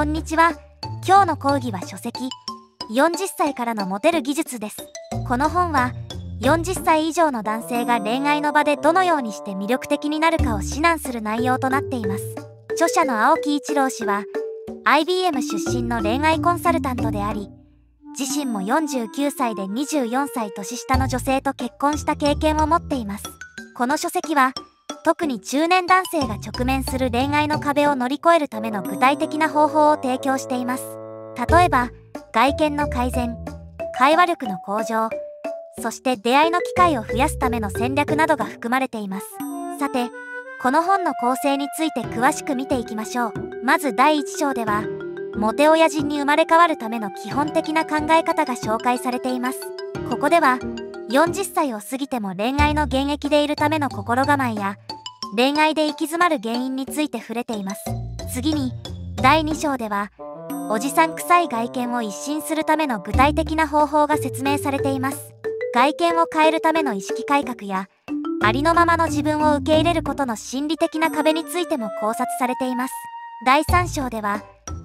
こんにちは。今日の講義は書籍40歳からのモテる技術です。この本は40歳以上の男性が恋愛の場でどのようにして魅力的になるかを指南する内容となっています。著者の青木一郎氏は IBM 出身の恋愛コンサルタントであり自身も49歳で24歳年下の女性と結婚した経験を持っています。この書籍は特に中年男性が直面する恋愛の壁を乗り越えるための具体的な方法を提供しています。例えば外見の改善会話力の向上そして出会いの機会を増やすための戦略などが含まれています。さてこの本の構成について詳しく見ていきましょう。まず第1章ではモテ親人に生まれ変わるための基本的な考え方が紹介されています。ここでは40歳を過ぎても恋愛の現役でいるための心構えや恋愛で行き詰まる原因について触れています。次に第2章ではおじさん臭い外見を一新するための具体的な方法が説明されています。外見を変えるための意識改革やありのままの自分を受け入れることの心理的な壁についても考察されています。第3章では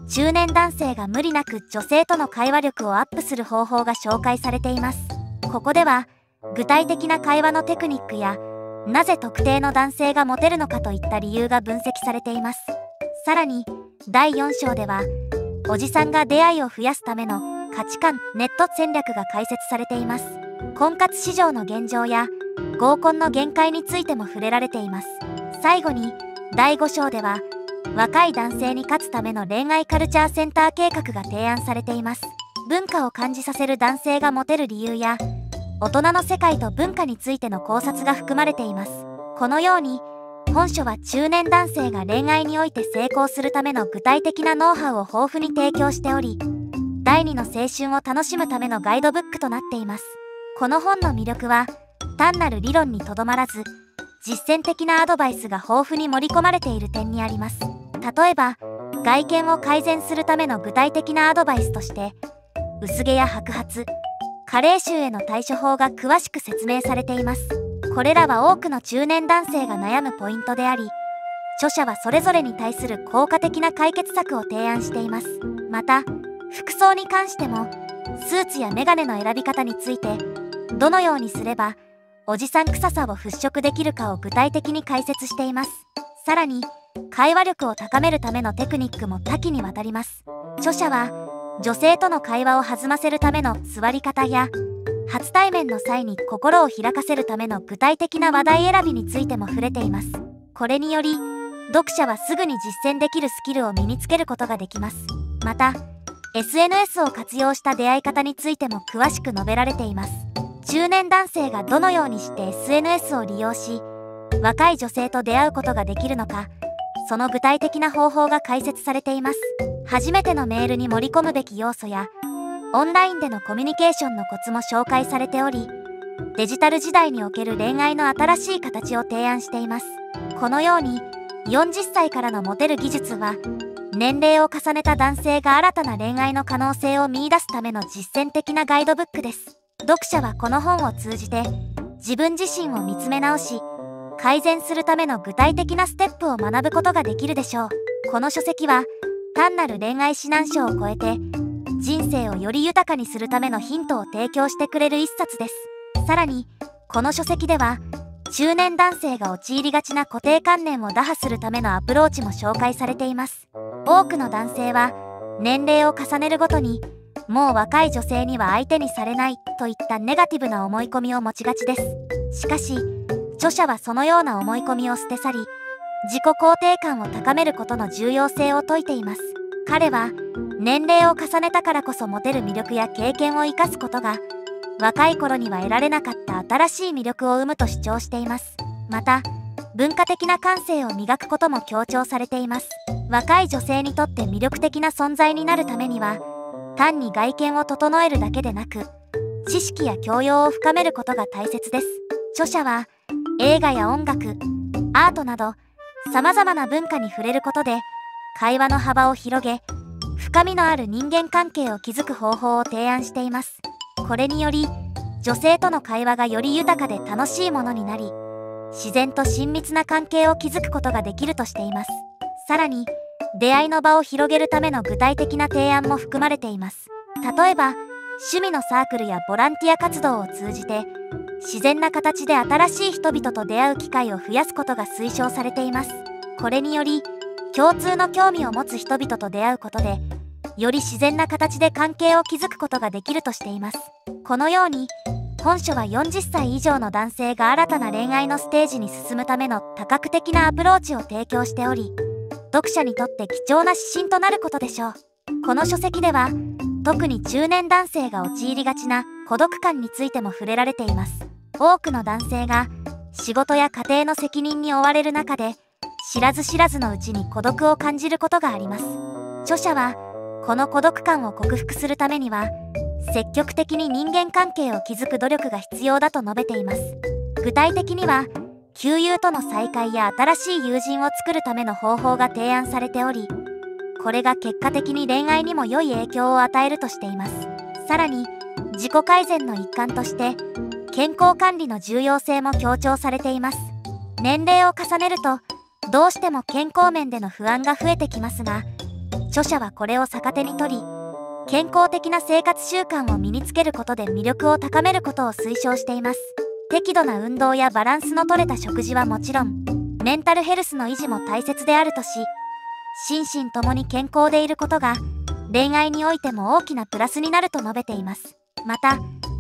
中年男性が無理なく女性との会話力をアップする方法が紹介されていますここでは具体的な会話のテクニックやなぜ特定の男性がモテるのかといった理由が分析されています。さらに第4章ではおじさんが出会いを増やすための価値観ネット戦略が解説されています。婚活市場の現状や合コンの限界についても触れられています。最後に第5章では若い男性に勝つための恋愛カルチャーセンター計画が提案されています。文化を感じさせる男性がモテる理由や大人の世界と文化についての考察が含まれています。このように本書は中年男性が恋愛において成功するための具体的なノウハウを豊富に提供しており第二の青春を楽しむためのガイドブックとなっています。この本の魅力は単なる理論にとどまらず実践的なアドバイスが豊富に盛り込まれている点にあります。例えば外見を改善するための具体的なアドバイスとして薄毛や白髪加齢臭への対処法が詳しく説明されています。これらは多くの中年男性が悩むポイントであり著者はそれぞれに対する効果的な解決策を提案しています。また服装に関してもスーツやメガネの選び方についてどのようにすればおじさん臭さを払拭できるかを具体的に解説しています。さらに会話力を高めるためのテクニックも多岐にわたります。著者は女性との会話を弾ませるための座り方や初対面の際に心を開かせるための具体的な話題選びについても触れています。これにより読者はすぐに実践できるスキルを身につけることができます。また SNS を活用した出会い方についても詳しく述べられています。中年男性がどのようにして SNS を利用し若い女性と出会うことができるのかその具体的な方法が解説されています。初めてのメールに盛り込むべき要素やオンラインでのコミュニケーションのコツも紹介されておりデジタル時代における恋愛の新しい形を提案しています。このように40歳からのモテる技術は年齢を重ねた男性が新たな恋愛の可能性を見いだすための実践的なガイドブックです。読者はこの本を通じて自分自身を見つめ直し改善するための具体的なステップを学ぶことができるでしょう。この書籍は単なる恋愛指南書を超えて人生をより豊かにするためのヒントを提供してくれる一冊です。さらにこの書籍では中年男性が陥りがちな固定観念を打破するためのアプローチも紹介されています。多くの男性は年齢を重ねるごとにもう若い女性には相手にされないといったネガティブな思い込みを持ちがちです。しかし著者はそのような思い込みを捨て去り自己肯定感を高めることの重要性を説いています。彼は年齢を重ねたからこそ持てる魅力や経験を生かすことが若い頃には得られなかった新しい魅力を生むと主張しています。また文化的な感性を磨くことも強調されています。若い女性にとって魅力的な存在になるためには単に外見を整えるだけでなく知識や教養を深めることが大切です。著者は映画や音楽アートなど様々な文化に触れることで会話の幅を広げ深みのある人間関係を築く方法を提案しています。これにより女性との会話がより豊かで楽しいものになり自然と親密な関係を築くことができるとしています。さらに出会いの場を広げるための具体的な提案も含まれています。例えば趣味のサークルやボランティア活動を通じて自然な形で新しい人々と出会う機会を増やすことが推奨されています。これにより共通の興味を持つ人々と出会うことでより自然な形で関係を築くことができるとしています。このように本書は40歳以上の男性が新たな恋愛のステージに進むための多角的なアプローチを提供しており読者にとって貴重な指針となることでしょう。この書籍では特に中年男性が陥りがちな孤独感についても触れられています。多くの男性が仕事や家庭の責任に追われる中で知らず知らずのうちに孤独を感じることがあります。著者はこの孤独感を克服するためには積極的に人間関係を築く努力が必要だと述べています。具体的には旧友との再会や新しい友人を作るための方法が提案されておりこれが結果的に恋愛にも良い影響を与えるとしています。さらに自己改善の一環として健康管理の重要性も強調されています。年齢を重ねるとどうしても健康面での不安が増えてきますが著者はこれを逆手に取り健康的な生活習慣を身につけることで魅力を高めることを推奨しています。適度な運動やバランスのとれた食事はもちろんメンタルヘルスの維持も大切であるとし心身ともに健康でいることが恋愛においても大きなプラスになると述べています。また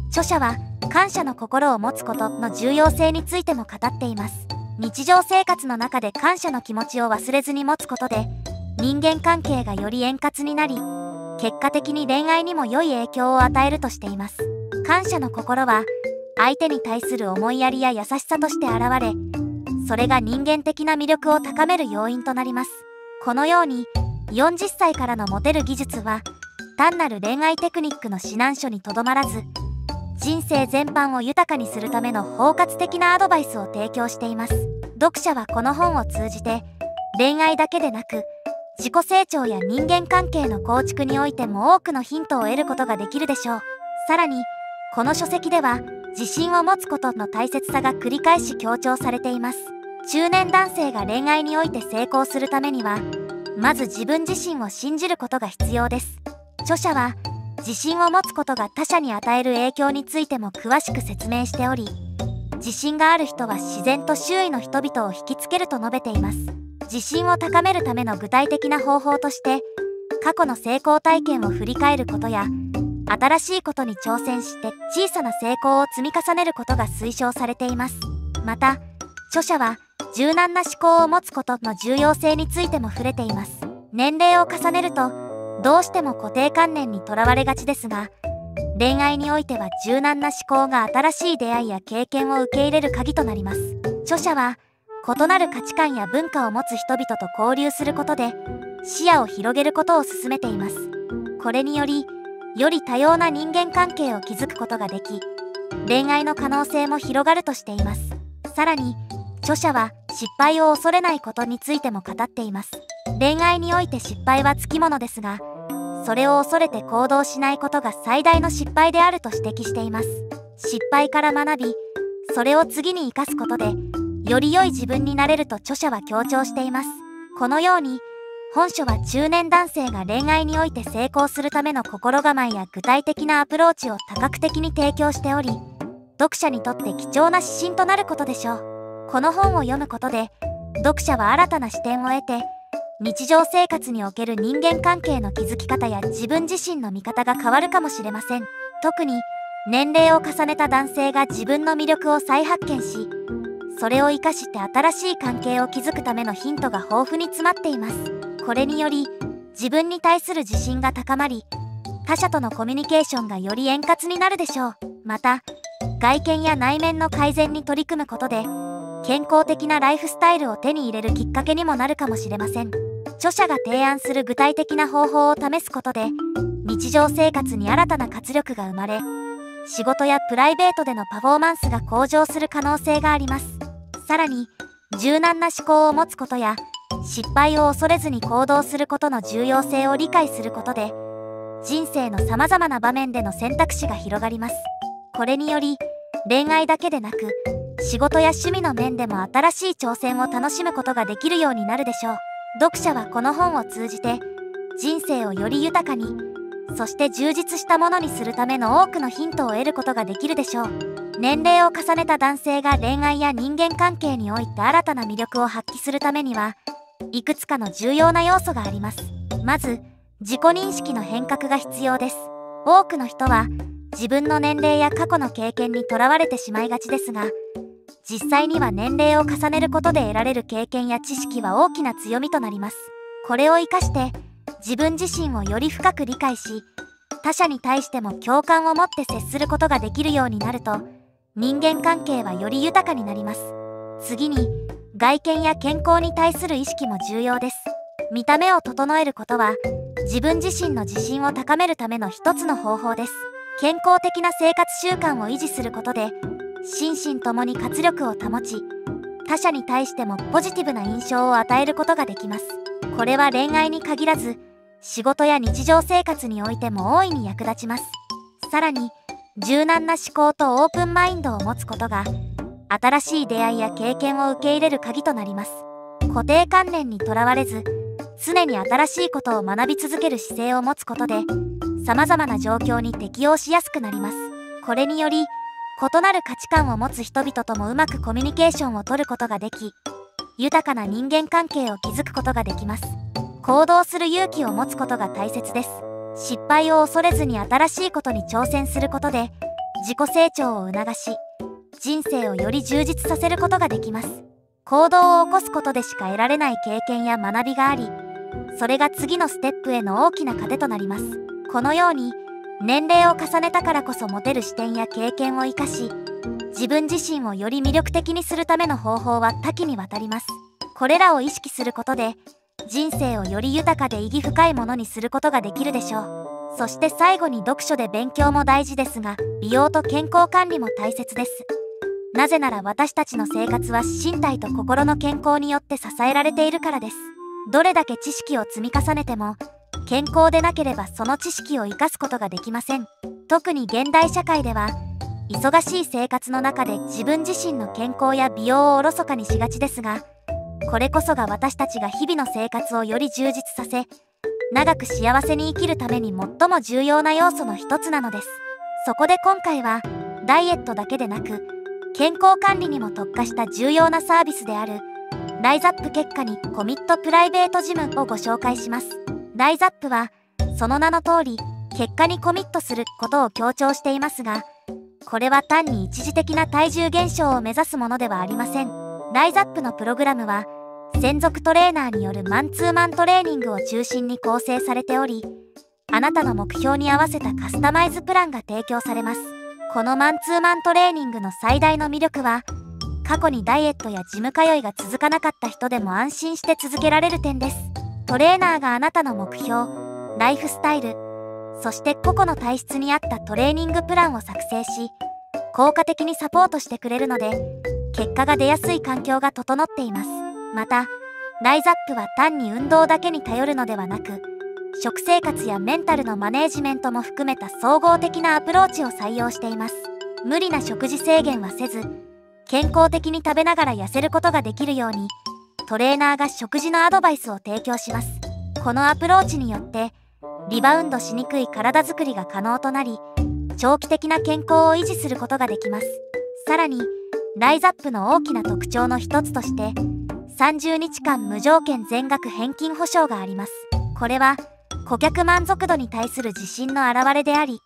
著者は感謝の心を持つことの重要性についても語っています。日常生活の中で感謝の気持ちを忘れずに持つことで人間関係がより円滑になり結果的に恋愛にも良い影響を与えるとしています。感謝の心は相手に対する思いやりや優しさとして現れそれが人間的な魅力を高める要因となります。このように40歳からのモテる技術は単なる恋愛テクニックの指南書にとどまらず人生全般を豊かにするための包括的なアドバイスを提供しています。読者はこの本を通じて恋愛だけでなく自己成長や人間関係の構築においても多くのヒントを得ることができるでしょう。さらにこの書籍では自信を持つことの大切さが繰り返し強調されています。中年男性が恋愛において成功するためにはまず自分自身を信じることが必要です。著者は自信を持つことが他者に与える影響についても詳しく説明しており自信がある人は自然と周囲の人々を引きつけると述べています。自信を高めるための具体的な方法として過去の成功体験を振り返ることや新しいことに挑戦して小さな成功を積み重ねることが推奨されています。また著者は柔軟な思考を持つことの重要性についても触れています。年齢を重ねるとどうしても固定観念にとらわれがちですが恋愛においては柔軟な思考が新しい出会いや経験を受け入れる鍵となります。著者は異なる価値観や文化を持つ人々と交流することで視野を広げることを進めています。これによりより多様な人間関係を築くことができ恋愛の可能性も広がるとしています。さらに著者は失敗を恐れないことについても語っています。恋愛において失敗はつきものですがそれを恐れて行動しないことが最大の失敗であると指摘しています。失敗から学びそれを次に生かすことでより良い自分になれると著者は強調しています。このように本書は中年男性が恋愛において成功するための心構えや具体的なアプローチを多角的に提供しており読者にとって貴重な指針となることでしょう。この本を読むことで読者は新たな視点を得て日常生活における人間関係の築き方や自分自身の見方が変わるかもしれません。特に年齢を重ねた男性が自分の魅力を再発見しそれを活かして新しい関係を築くためのヒントが豊富に詰まっています。これにより自分に対する自信が高まり他者とのコミュニケーションがより円滑になるでしょう。また外見や内面の改善に取り組むことで健康的なライフスタイルを手に入れるきっかけにもなるかもしれません。著者が提案する具体的な方法を試すことで日常生活に新たな活力が生まれ仕事やプライベートでのパフォーマンスが向上する可能性があります。さらに柔軟な思考を持つことや失敗を恐れずに行動することの重要性を理解することで人生のさまざまな場面での選択肢が広がります。これにより恋愛だけでなく仕事や趣味の面でも新しい挑戦を楽しむことができるようになるでしょう。読者はこの本を通じて人生をより豊かにそして充実したものにするための多くのヒントを得ることができるでしょう。年齢を重ねた男性が恋愛や人間関係において新たな魅力を発揮するためにはいくつかの重要な要素があります。まず自己認識の変革が必要です。多くの人は自分の年齢や過去の経験にとらわれてしまいがちですが実際には年齢を重ねることで得られる経験や知識は大きな強みとなります。これを活かして自分自身をより深く理解し他者に対しても共感を持って接することができるようになると人間関係はより豊かになります。次に外見や健康に対する意識も重要です。見た目を整えることは自分自身の自信を高めるための一つの方法です。健康的な生活習慣を維持することで心身ともに活力を保ち他者に対してもポジティブな印象を与えることができます。これは恋愛に限らず仕事や日常生活においても大いに役立ちます。さらに柔軟な思考とオープンマインドを持つことが新しい出会いや経験を受け入れる鍵となります。固定観念にとらわれず常に新しいことを学び続ける姿勢を持つことで様々な状況に適応しやすくなります。これにより異なる価値観を持つ人々ともうまくコミュニケーションをとることができ豊かな人間関係を築くことができます。行動する勇気を持つことが大切です。失敗を恐れずに新しいことに挑戦することで自己成長を促し人生をより充実させることができます。行動を起こすことでしか得られない経験や学びがありそれが次のステップへの大きな糧となります。このように年齢を重ねたからこそ持てる視点や経験を生かし自分自身をより魅力的にするための方法は多岐にわたります。これらを意識することで人生をより豊かで意義深いものにすることができるでしょう。そして最後に読書で勉強も大事ですが美容と健康管理も大切です。なぜなら私たちの生活は身体と心の健康によって支えられているからです。どれだけ知識を積み重ねても健康でなければその知識を生かすことができません。特に現代社会では忙しい生活の中で自分自身の健康や美容をおろそかにしがちですがこれこそが私たちが日々の生活をより充実させ長く幸せに生きるために最も重要な要素の一つなのです。そこで今回はダイエットだけでなく健康管理にも特化した重要なサービスであるライザップ結果にコミットプライベートジムをご紹介します。ライザップはその名の通り結果にコミットすることを強調していますがこれは単に一時的な体重減少を目指すものではありません。ライザップのプログラムは専属トレーナーによるマンツーマントレーニングを中心に構成されておりあなたの目標に合わせたカスタマイズプランが提供されます。このマンツーマントレーニングの最大の魅力は過去にダイエットやジム通いが続かなかった人でも安心して続けられる点です。トレーナーがあなたの目標ライフスタイルそして個々の体質に合ったトレーニングプランを作成し効果的にサポートしてくれるので結果が出やすい環境が整っています。またライザップは単に運動だけに頼るのではなく食生活やメンタルのマネージメントも含めた総合的なアプローチを採用しています。無理な食事制限はせず健康的に食べながら痩せることができるようにトレーナーが食事のアドバイスを提供します。このアプローチによってリバウンドしにくい体づくりが可能となり長期的な健康を維持することができます。さらにライザップの大きな特徴の一つとして30日間無条件全額返金保証があります。これは顧客満足度に対する自信の表れであり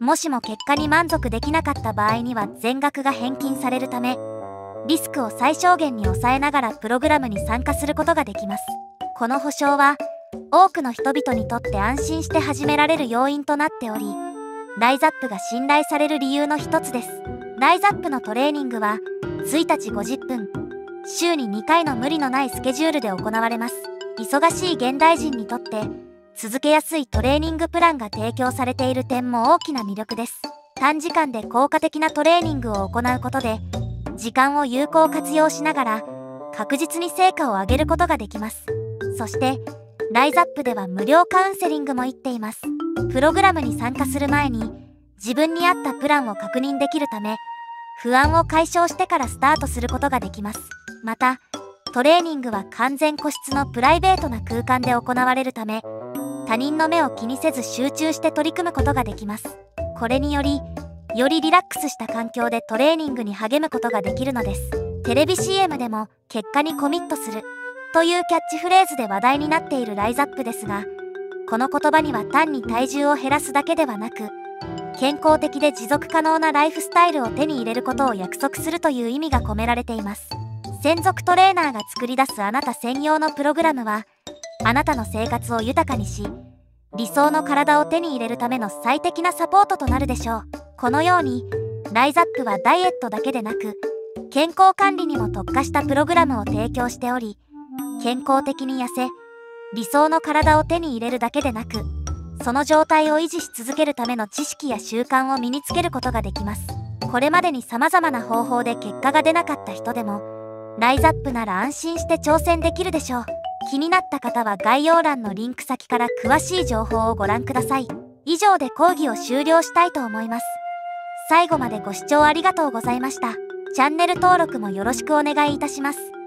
もしも結果に満足できなかった場合には全額が返金されるためリスクを最小限に抑えながらプログラムに参加することができます。この保証は多くの人々にとって安心して始められる要因となっておりライザップが信頼される理由の一つです。ライザップのトレーニングは1日50分週に2回の無理のないスケジュールで行われます。忙しい現代人にとって続けやすいトレーニングプランが提供されている点も大きな魅力です。短時間で効果的なトレーニングを行うことで時間を有効活用しながら確実に成果を上げることができます。そしてライザップでは無料カウンセリングも言っています。プログラムに参加する前に自分に合ったプランを確認できるため不安を解消してからスタートすることができます。またトレーニングは完全個室のプライベートな空間で行われるため他人の目を気にせず集中して取り組むことができます。これによりよりリラックスした環境でトレーニングに励むことができるのです。テレビ CM でも結果にコミットする。というキャッチフレーズで話題になっているライザップですがこの言葉には単に体重を減らすだけではなく健康的で持続可能なライフスタイルを手に入れることを約束するという意味が込められています。専属トレーナーが作り出すあなた専用のプログラムはあなたの生活を豊かにし理想の体を手に入れるための最適なサポートとなるでしょう。このようにライザップはダイエットだけでなく健康管理にも特化したプログラムを提供しており健康的に痩せ理想の体を手に入れるだけでなくその状態を維持し続けるための知識や習慣を身につけることができます。これまでに様々な方法で結果が出なかった人でもライザップなら安心して挑戦できるでしょう。気になった方は概要欄のリンク先から詳しい情報をご覧ください。以上で講義を終了したいと思います。最後までご視聴ありがとうございました。チャンネル登録もよろしくお願いいたします。